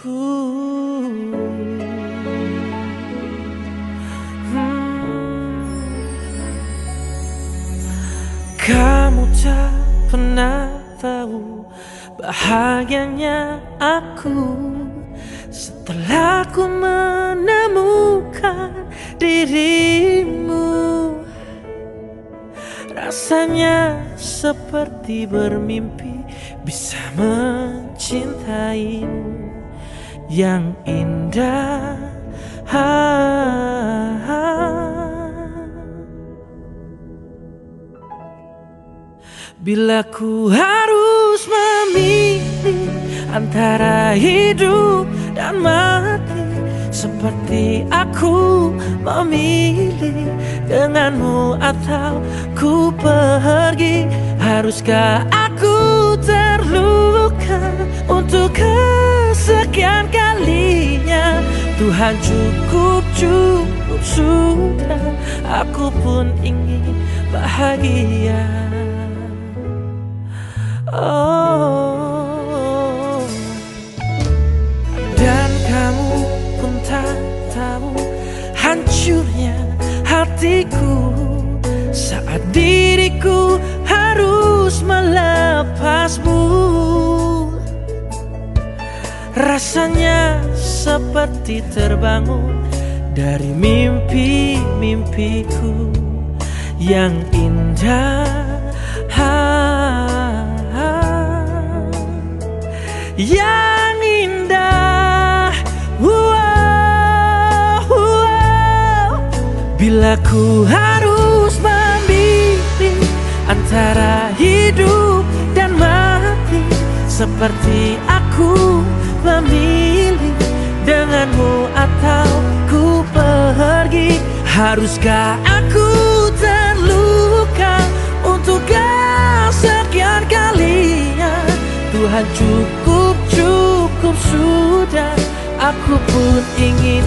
Kamu tak pernah tahu bahagianya aku setelah ku menemukan dirimu. Rasanya seperti bermimpi bisa mencintaimu yang indah. Bila ku harus memilih antara hidup dan mati Seperti aku memilih denganmu atau ku pergi Haruskah aku terluka untuk kesekian kalinya Tuhan cukup cukup sudah Aku pun ingin bahagia. Oh, dan kamu pun tak tahu hancurnya hatiku. Saat diriku harus melepasmu. Rasanya seperti terbangun dari mimpi-mimpiku yang indah. yang indah wow, wow. Bila ku harus memilih antara hidup dan mati Seperti aku memilih denganmu atau ku pergi? Haruskah aku terluka untuk kesekian kalinya? Tuhan cukup cukup sudah. Aku pun ingin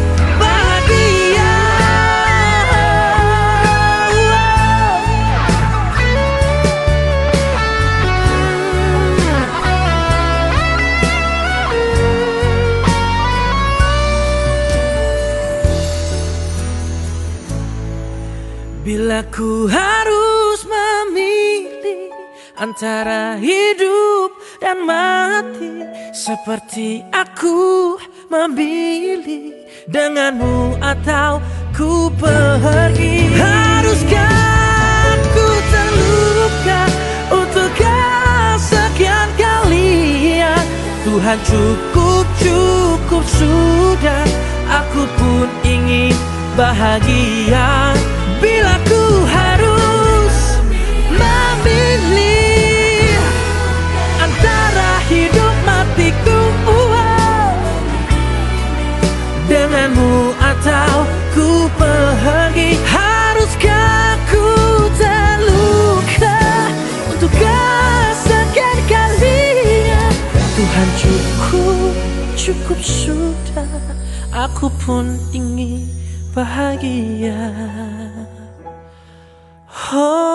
Bila ku harus memilih antara hidup dan mati Seperti aku memilih denganmu atau ku pergi. Haruskah ku terluka untuk kesekian kalinya Tuhan cukup cukup sudah. Aku pun ingin bahagia Tuhan cukup, cukup sudah Aku pun ingin bahagia. Oh